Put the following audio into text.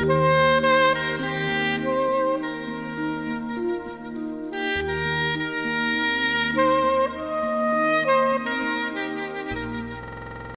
Música